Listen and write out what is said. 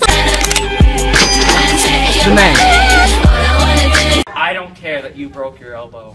What's your name? I don't care that you broke your elbow.